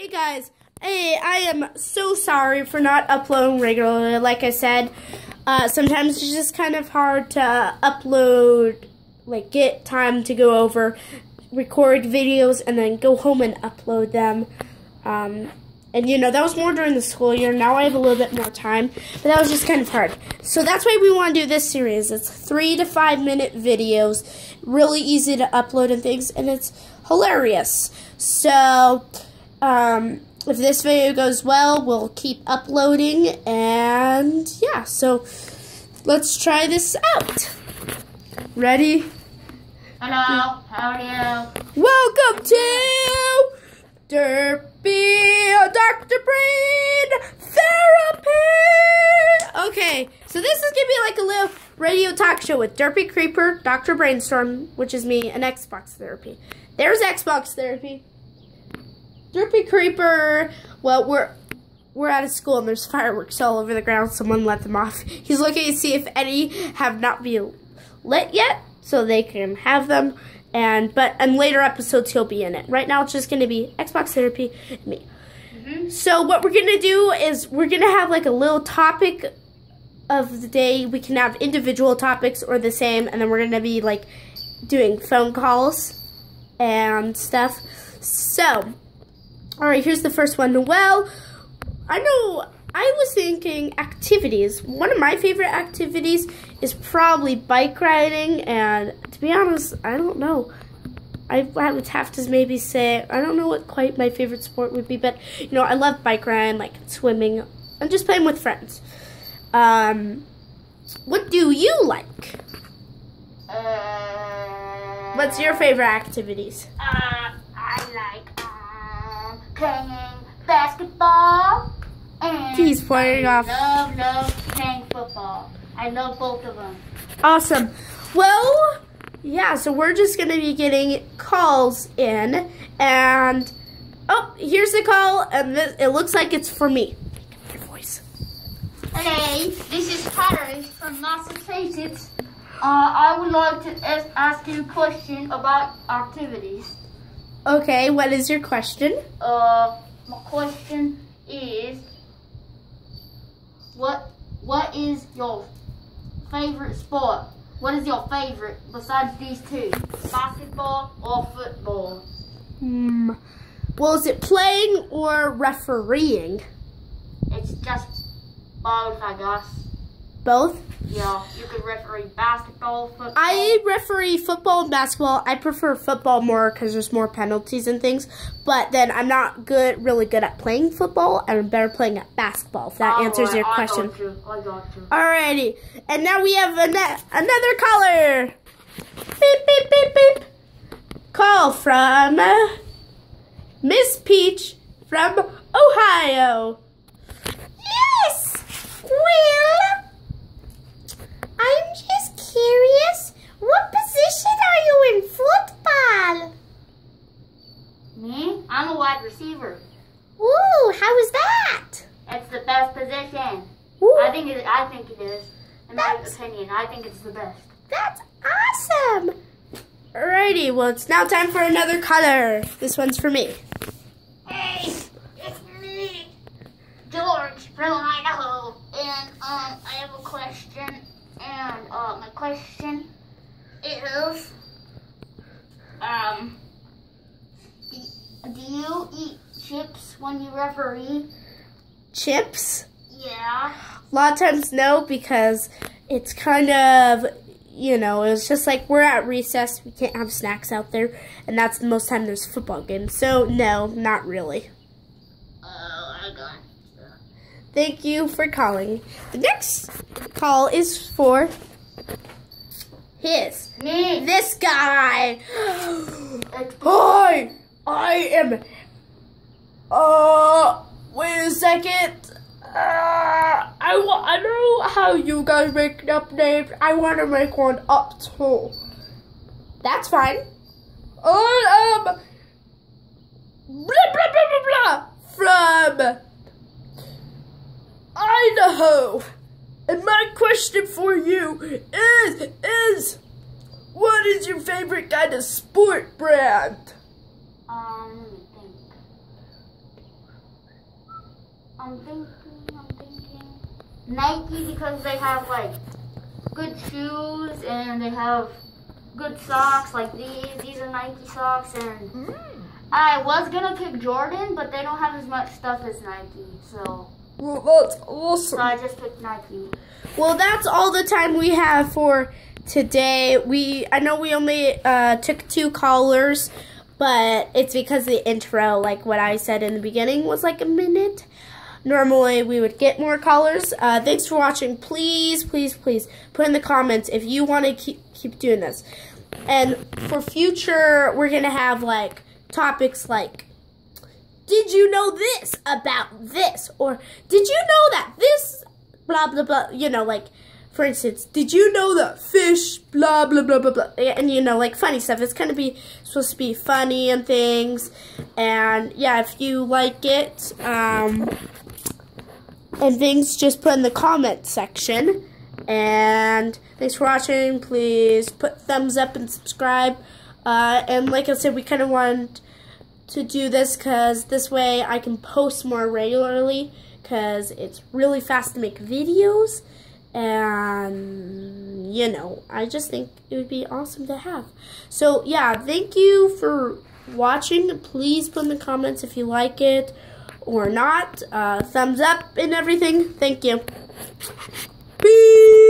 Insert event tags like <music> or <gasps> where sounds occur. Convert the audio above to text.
Hey guys, hey, I am so sorry for not uploading regularly. Like I said, uh, sometimes it's just kind of hard to upload, like get time to go over, record videos, and then go home and upload them. Um, and you know, that was more during the school year. Now I have a little bit more time, but that was just kind of hard. So that's why we want to do this series. It's three to five minute videos, really easy to upload and things, and it's hilarious. So, um, if this video goes well, we'll keep uploading, and yeah, so let's try this out. Ready? Hello, how are you? Welcome to Derpy Dr. Brain Therapy! Okay, so this is gonna be like a little radio talk show with Derpy Creeper, Dr. Brainstorm, which is me, and Xbox Therapy. There's Xbox Therapy. Derpy Creeper, well, we're we're out of school and there's fireworks all over the ground. Someone let them off. <laughs> He's looking to see if any have not been lit yet, so they can have them. And but in later episodes he'll be in it. Right now it's just gonna be Xbox Therapy and me. Mm-hmm. So what we're gonna do is we're gonna have like a little topic of the day. We can have individual topics or the same, and then we're gonna be like doing phone calls and stuff. So, all right, here's the first one. Well, I know I was thinking activities. One of my favorite activities is probably bike riding, and to be honest, I don't know. I, I would have to maybe say I don't know what quite my favorite sport would be, but you know I love bike riding, like swimming, and just playing with friends. Um, what do you like? Uh, What's your favorite activities? Uh, I like playing basketball. And He's pointing off. Love, love playing football. I love both of them. Awesome. Well, yeah, so we're just going to be getting calls in. And, oh, here's the call. And this, it looks like it's for me. Your voice. Hey, this is Carter from Massachusetts. Uh, I would like to ask, ask you a question about activities. Okay, what is your question? Uh, my question is, what what is your favorite sport? What is your favorite besides these two? Basketball or football? Hmm. Well, is it playing or refereeing? It's just both, I guess. Both? Yeah, you could referee basketball, football. I referee football and basketball. I prefer football more because there's more penalties and things. But then I'm not good, really good at playing football, and I'm better playing at basketball. If that answers Alright, your I question. got you. I got you. Alrighty, and now we have an- another caller. Beep beep beep beep. Call from uh, Miss Peach from Ohio. Yes. Well, I'm just curious. What position are you in football? Me? I'm a wide receiver. Ooh, how is that? It's the best position. Ooh, I think it. I think it is. In my opinion, I think it's the best. That's awesome. Alrighty, well, it's now time for another color. This one's for me. Hey, it's me, George from Idaho, and um, I have a question. And uh, my question is, um, do you eat chips when you referee? Chips? Yeah. A lot of times, no, because it's kind of, you know, it's just like we're at recess. We can't have snacks out there, and that's the most time there's football games. So, no, not really. Oh, I got. Thank you for calling. The next call is for his. Me. This guy. <gasps> Hi, I am. Uh, wait a second. Uh, I know how you guys make up names. I want to make one up too. That's fine. Uh, um, blah blah blah blah blah from Idaho. And my question for you is is what is your favorite kind of sport brand? Um, let me think. I'm thinking Nike because they have like good shoes and they have good socks like these. These are Nike socks and Mm. I was gonna pick Jordan, but they don't have as much stuff as Nike, so Well, that's awesome. so. I just picked Nike. Well, that's all the time we have for today. We I know we only uh, took two callers, but it's because the intro, like what I said in the beginning, was like a minute. Normally we would get more callers. Uh, thanks for watching. Please, please, please put in the comments if you want to keep keep doing this. And for future, we're gonna have like topics like did you know this about this? Or did you know that this blah blah blah you know like for instance, did you know that fish blah blah blah blah blah and you know like funny stuff. It's gonna be supposed to be funny and things. And yeah, if you like it, um and things just put in the comment section. And thanks for watching. Please put thumbs up and subscribe. Uh, and like I said, we kind of want to do this because this way I can post more regularly because it's really fast to make videos. And, you know, I just think it would be awesome to have. So, yeah, thank you for watching. Please put in the comments if you like it or not. Uh, thumbs up and everything. Thank you. Peace.